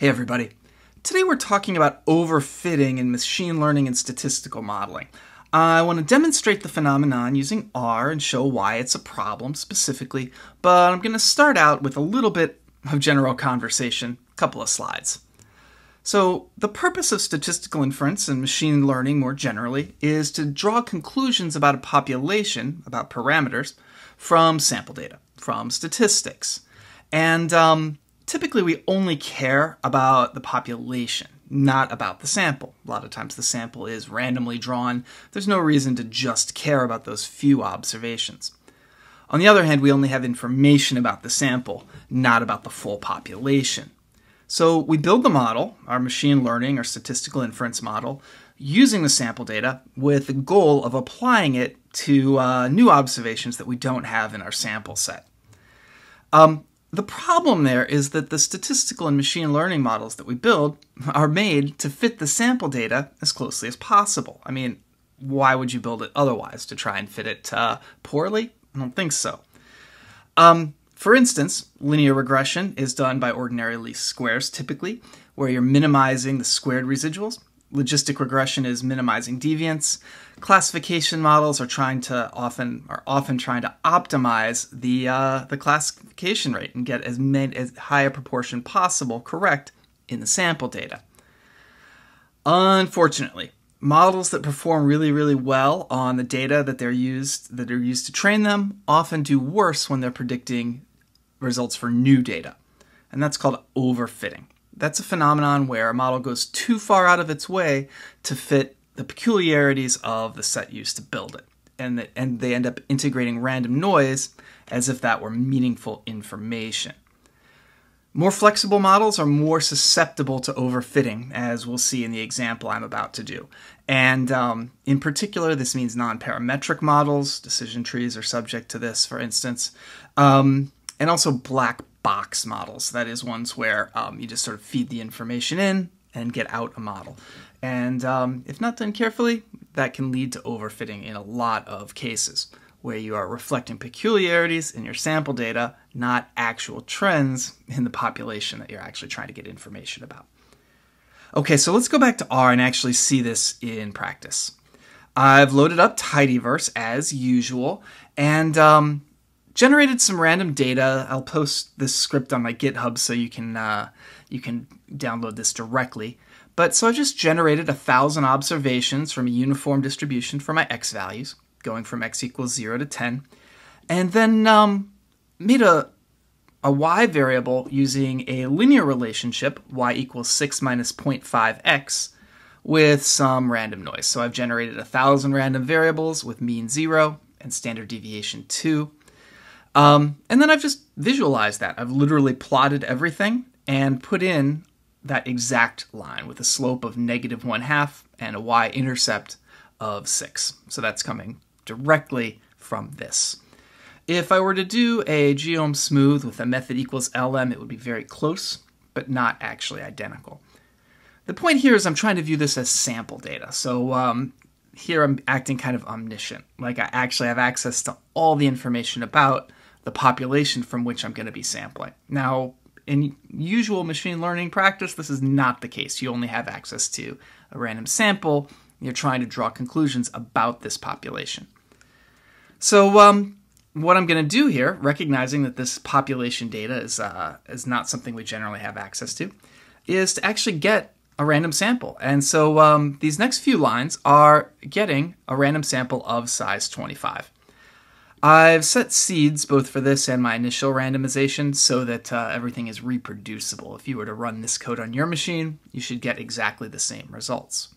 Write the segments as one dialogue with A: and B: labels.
A: Hey everybody. Today we're talking about overfitting in machine learning and statistical modeling. I want to demonstrate the phenomenon using R and show why it's a problem specifically, but I'm going to start out with a little bit of general conversation, a couple of slides. So, the purpose of statistical inference and machine learning more generally is to draw conclusions about a population, about parameters, from sample data, from statistics. And um, typically we only care about the population, not about the sample. A lot of times the sample is randomly drawn. There's no reason to just care about those few observations. On the other hand, we only have information about the sample, not about the full population. So we build the model, our machine learning or statistical inference model, using the sample data with the goal of applying it to uh, new observations that we don't have in our sample set. Um, the problem there is that the statistical and machine learning models that we build are made to fit the sample data as closely as possible. I mean, why would you build it otherwise? To try and fit it uh, poorly? I don't think so. Um, for instance, linear regression is done by ordinary least squares typically, where you're minimizing the squared residuals logistic regression is minimizing deviance. Classification models are trying to often are often trying to optimize the uh, the classification rate and get as many as high a proportion possible correct in the sample data. Unfortunately, models that perform really really well on the data that they're used that are used to train them often do worse when they're predicting results for new data, and that's called overfitting. That's a phenomenon where a model goes too far out of its way to fit the peculiarities of the set used to build it. And, and they end up integrating random noise as if that were meaningful information. More flexible models are more susceptible to overfitting, as we'll see in the example I'm about to do. And um, in particular, this means non parametric models. Decision trees are subject to this, for instance. Um, and also black box models. That is ones where um, you just sort of feed the information in and get out a model. And um, if not done carefully, that can lead to overfitting in a lot of cases where you are reflecting peculiarities in your sample data, not actual trends in the population that you're actually trying to get information about. Okay, so let's go back to R and actually see this in practice. I've loaded up Tidyverse as usual, and um, generated some random data. I'll post this script on my GitHub so you can uh, you can download this directly. But so I just generated a thousand observations from a uniform distribution for my x values, going from x equals zero to ten, and then um, made a a y variable using a linear relationship y equals 6 minus 0.5x with some random noise. So I've generated a thousand random variables with mean 0 and standard deviation 2. Um, and then I've just visualized that. I've literally plotted everything and put in that exact line with a slope of negative one half and a y-intercept of 6. So that's coming directly from this. If I were to do a geom smooth with a method equals lm, it would be very close, but not actually identical. The point here is I'm trying to view this as sample data. So um, here I'm acting kind of omniscient. Like I actually have access to all the information about the population from which I'm going to be sampling. Now, in usual machine learning practice, this is not the case. You only have access to a random sample. You're trying to draw conclusions about this population. So, um, what I'm going to do here, recognizing that this population data is uh, is not something we generally have access to, is to actually get a random sample. And so um, these next few lines are getting a random sample of size 25. I've set seeds both for this and my initial randomization so that uh, everything is reproducible. If you were to run this code on your machine, you should get exactly the same results.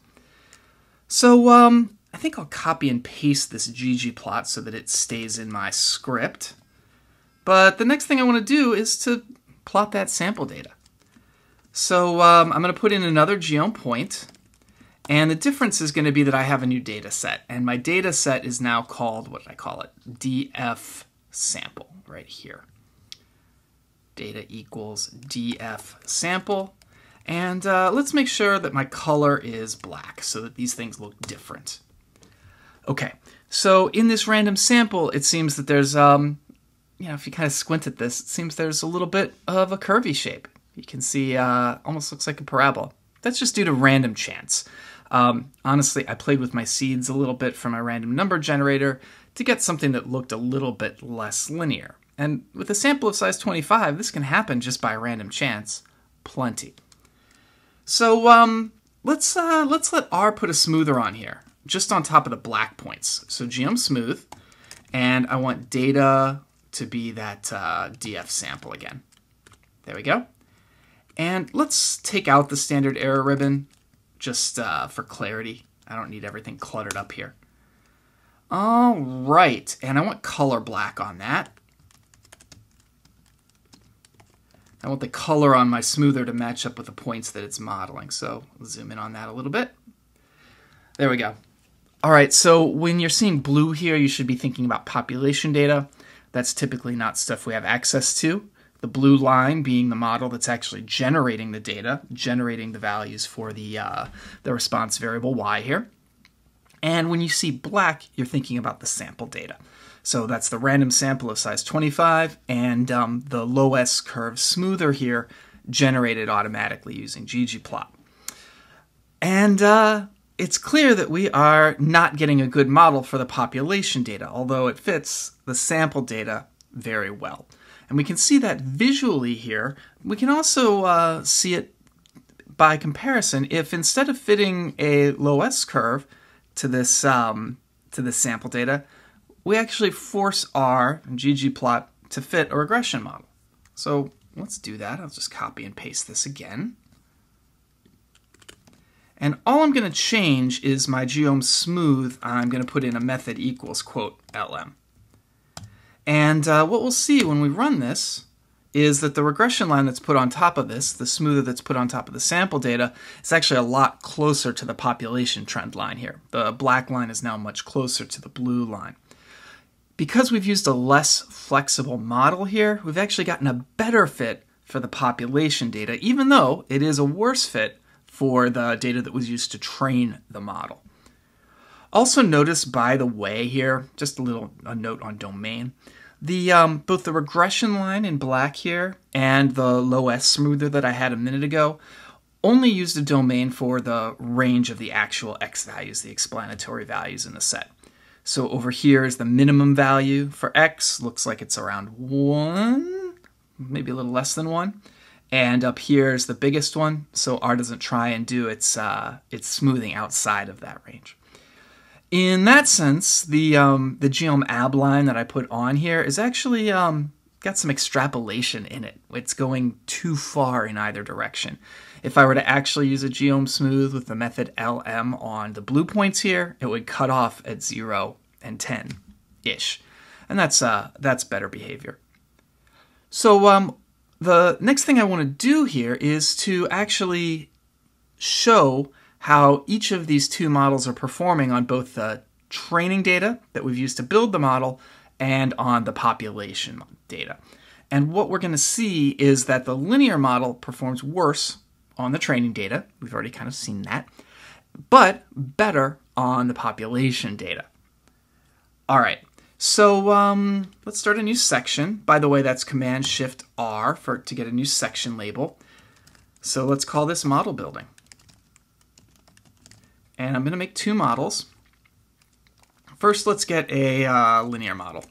A: So um, I think I'll copy and paste this ggplot so that it stays in my script. But the next thing I want to do is to plot that sample data. So um, I'm going to put in another geom point and the difference is going to be that I have a new data set, and my data set is now called, what did I call it? DF sample right here. Data equals DF sample. And uh, let's make sure that my color is black so that these things look different. Okay, so in this random sample, it seems that there's, um, you know, if you kind of squint at this, it seems there's a little bit of a curvy shape. You can see uh, almost looks like a parabola. That's just due to random chance. Um, honestly, I played with my seeds a little bit from my random number generator to get something that looked a little bit less linear. And with a sample of size 25, this can happen just by random chance. Plenty. So um, let's uh, let's let R put a smoother on here, just on top of the black points. So geom smooth, and I want data to be that uh, DF sample again. There we go. And let's take out the standard error ribbon, just uh, for clarity. I don't need everything cluttered up here. All right, and I want color black on that. I want the color on my smoother to match up with the points that it's modeling. So will zoom in on that a little bit. There we go. All right, so when you're seeing blue here, you should be thinking about population data. That's typically not stuff we have access to. The blue line being the model that's actually generating the data, generating the values for the, uh, the response variable y here. And when you see black, you're thinking about the sample data. So that's the random sample of size 25 and um, the loess curve smoother here generated automatically using ggplot. And uh, it's clear that we are not getting a good model for the population data, although it fits the sample data very well. And we can see that visually here. We can also uh, see it by comparison if instead of fitting a loess curve to this um, to this sample data, we actually force our ggplot to fit a regression model. So let's do that. I'll just copy and paste this again. And all I'm going to change is my geom smooth. I'm going to put in a method equals quote lm. And uh, what we'll see when we run this is that the regression line that's put on top of this, the smoother that's put on top of the sample data, is actually a lot closer to the population trend line here. The black line is now much closer to the blue line because we've used a less flexible model here, we've actually gotten a better fit for the population data, even though it is a worse fit for the data that was used to train the model. Also notice, by the way, here, just a little a note on domain, the um, both the regression line in black here and the loess smoother that I had a minute ago only used a domain for the range of the actual x values, the explanatory values in the set. So over here is the minimum value for x, looks like it's around 1, maybe a little less than 1. And up here is the biggest one, so R doesn't try and do its, uh, its smoothing outside of that range. In that sense, the, um, the geom ab line that I put on here is actually um, got some extrapolation in it. It's going too far in either direction. If I were to actually use a geom smooth with the method lm on the blue points here, it would cut off at 0 and 10 ish. And that's uh, that's better behavior. So um, the next thing I want to do here is to actually show how each of these two models are performing on both the training data that we've used to build the model and on the population data. And what we're going to see is that the linear model performs worse on the training data. We've already kind of seen that, but better on the population data. All right, so um, let's start a new section. By the way, that's Command Shift R for to get a new section label. So let's call this model building. And I'm going to make two models. First, let's get a uh, linear model.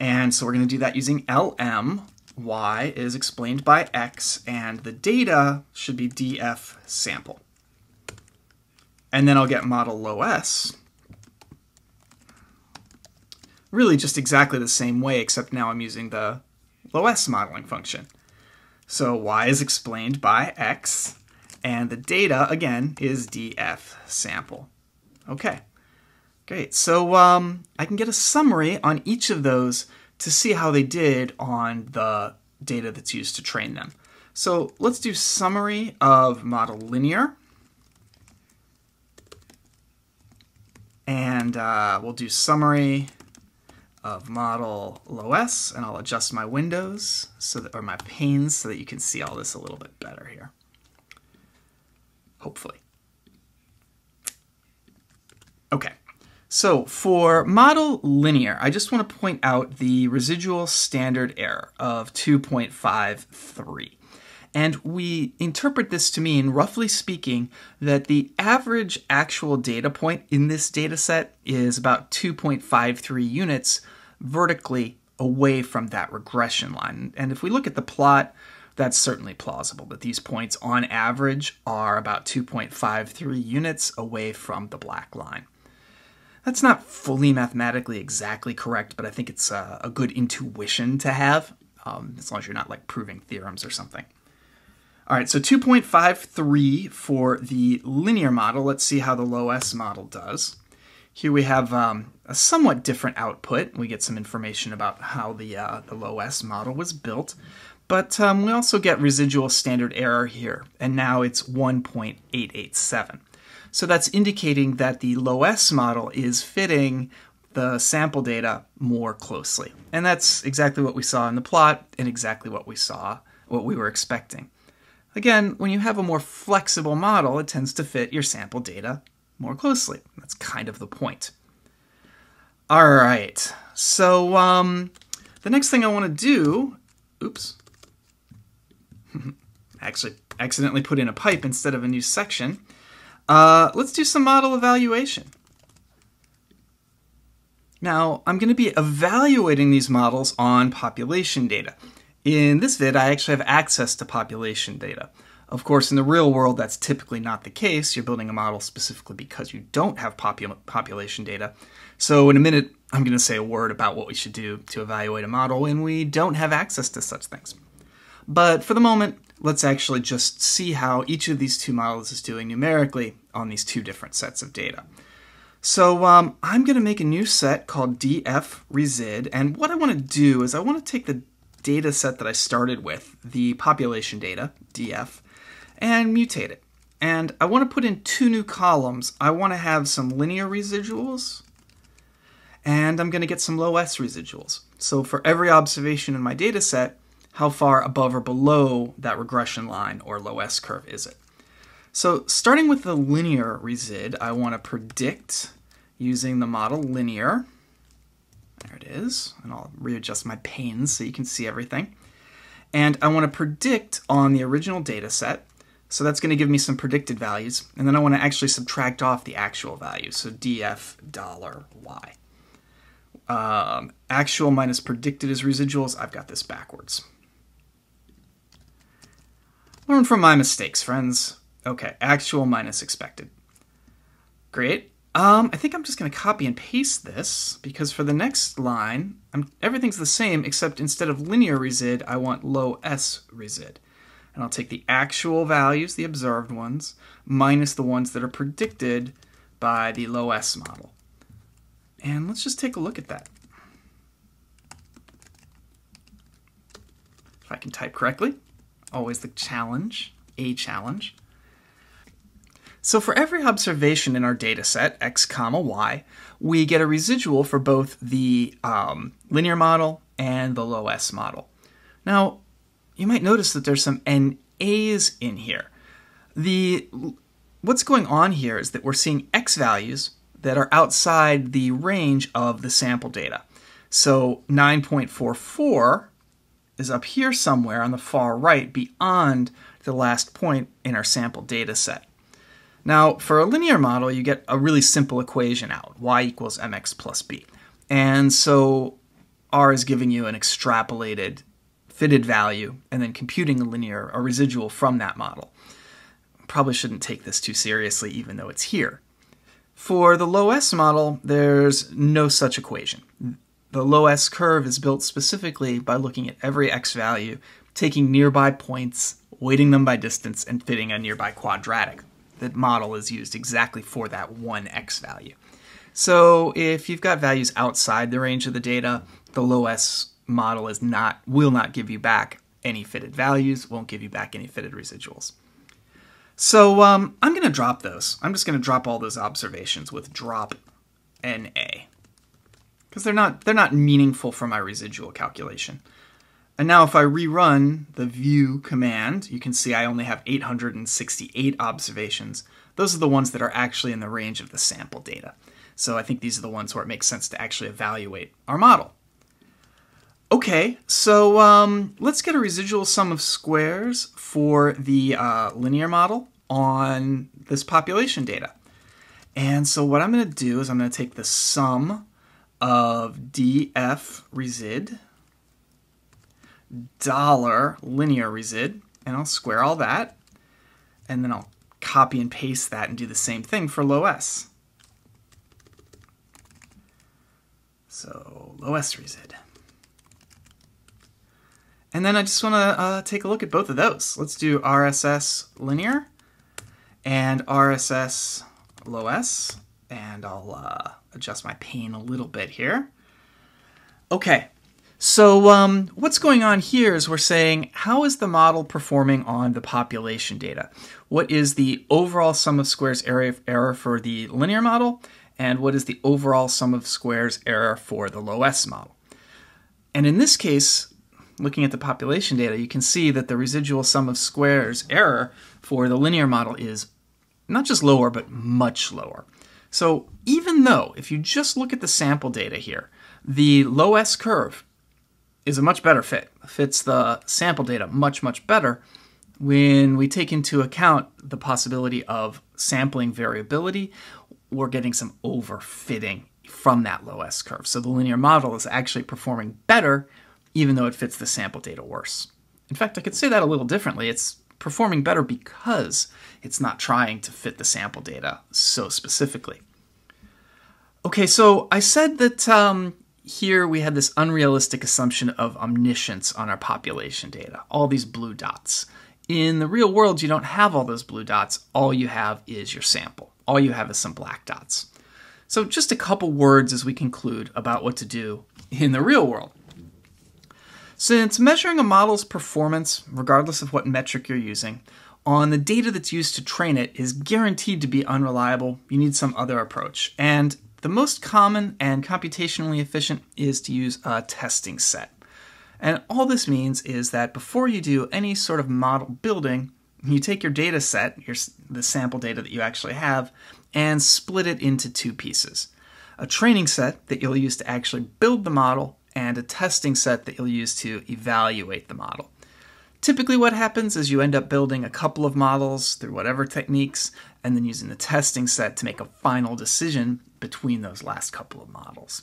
A: And so we're going to do that using LM. Y is explained by X, and the data should be DF sample. And then I'll get model loess. Really just exactly the same way, except now I'm using the loess modeling function. So Y is explained by X, and the data, again, is DF sample. Okay. Great. So um, I can get a summary on each of those to see how they did on the data that's used to train them. So let's do summary of model linear. And uh, we'll do summary of model loess, and I'll adjust my windows so that, or my panes so that you can see all this a little bit better here. Hopefully. Okay. So for model linear, I just want to point out the residual standard error of 2.53. And we interpret this to mean, roughly speaking, that the average actual data point in this data set is about 2.53 units vertically away from that regression line. And if we look at the plot, that's certainly plausible that these points on average are about 2.53 units away from the black line. That's not fully mathematically exactly correct, but I think it's a, a good intuition to have, um, as long as you're not like proving theorems or something. All right, so 2.53 for the linear model. Let's see how the loess model does. Here we have um, a somewhat different output. We get some information about how the, uh, the loess model was built. But um, we also get residual standard error here, and now it's 1.887. So that's indicating that the loess model is fitting the sample data more closely. And that's exactly what we saw in the plot and exactly what we saw, what we were expecting. Again, when you have a more flexible model, it tends to fit your sample data more closely. That's kind of the point. All right, so um, the next thing I want to do, oops, actually accidentally put in a pipe instead of a new section. Uh, let's do some model evaluation. Now, I'm going to be evaluating these models on population data. In this vid, I actually have access to population data. Of course, in the real world, that's typically not the case. You're building a model specifically because you don't have popul population data. So in a minute, I'm going to say a word about what we should do to evaluate a model when we don't have access to such things. But for the moment, let's actually just see how each of these two models is doing numerically on these two different sets of data. So um, I'm going to make a new set called df resid, and what I want to do is I want to take the data set that I started with, the population data, df, and mutate it. And I want to put in two new columns. I want to have some linear residuals, and I'm going to get some loess residuals. So for every observation in my data set, how far above or below that regression line or loess curve is it? So starting with the linear resid, I want to predict using the model linear. There it is. And I'll readjust my panes so you can see everything. And I want to predict on the original data set. So that's going to give me some predicted values. And then I want to actually subtract off the actual values. So df dollar y. Um, actual minus predicted is residuals. I've got this backwards. Learn from my mistakes, friends. Okay, actual minus expected. Great. Um, I think I'm just going to copy and paste this because for the next line, I'm, everything's the same except instead of linear resid, I want loess resid. And I'll take the actual values, the observed ones, minus the ones that are predicted by the loess model. And let's just take a look at that. If I can type correctly, always the challenge, a challenge. So for every observation in our data set, x comma y, we get a residual for both the um, linear model and the loess model. Now, you might notice that there's some NAs in here. The What's going on here is that we're seeing x values that are outside the range of the sample data. So 9.44 is up here somewhere on the far right beyond the last point in our sample data set. Now, for a linear model, you get a really simple equation out, y equals mx plus b. And so R is giving you an extrapolated fitted value and then computing a linear, a residual from that model. Probably shouldn't take this too seriously even though it's here. For the loess model, there's no such equation. The loess curve is built specifically by looking at every x value, taking nearby points, weighting them by distance, and fitting a nearby quadratic the model is used exactly for that one x value. So if you've got values outside the range of the data, the loess model is not will not give you back any fitted values, won't give you back any fitted residuals. So um, I'm going to drop those. I'm just going to drop all those observations with drop NA because they're not they're not meaningful for my residual calculation. And now if I rerun the view command, you can see I only have 868 observations. Those are the ones that are actually in the range of the sample data. So I think these are the ones where it makes sense to actually evaluate our model. Okay, so um, let's get a residual sum of squares for the uh, linear model on this population data. And so what I'm going to do is I'm going to take the sum of df resid dollar linear resid, and I'll square all that, and then I'll copy and paste that and do the same thing for loess. So loess resid. And then I just want to uh, take a look at both of those. Let's do RSS linear and RSS loess, and I'll uh, adjust my pane a little bit here. Okay, so um, what's going on here is we're saying how is the model performing on the population data? What is the overall sum of squares error for the linear model? And what is the overall sum of squares error for the loess model? And in this case, looking at the population data, you can see that the residual sum of squares error for the linear model is not just lower, but much lower. So even though, if you just look at the sample data here, the loess curve is a much better fit. Fits the sample data much, much better when we take into account the possibility of sampling variability. We're getting some overfitting from that loess curve. So the linear model is actually performing better even though it fits the sample data worse. In fact, I could say that a little differently. It's performing better because it's not trying to fit the sample data so specifically. Okay, so I said that um, here we had this unrealistic assumption of omniscience on our population data, all these blue dots. In the real world, you don't have all those blue dots. All you have is your sample. All you have is some black dots. So, just a couple words as we conclude about what to do in the real world. Since measuring a model's performance, regardless of what metric you're using, on the data that's used to train it is guaranteed to be unreliable, you need some other approach. And the most common and computationally efficient is to use a testing set. And all this means is that before you do any sort of model building, you take your data set, your, the sample data that you actually have, and split it into two pieces. A training set that you'll use to actually build the model, and a testing set that you'll use to evaluate the model. Typically, what happens is you end up building a couple of models through whatever techniques, and then using the testing set to make a final decision between those last couple of models.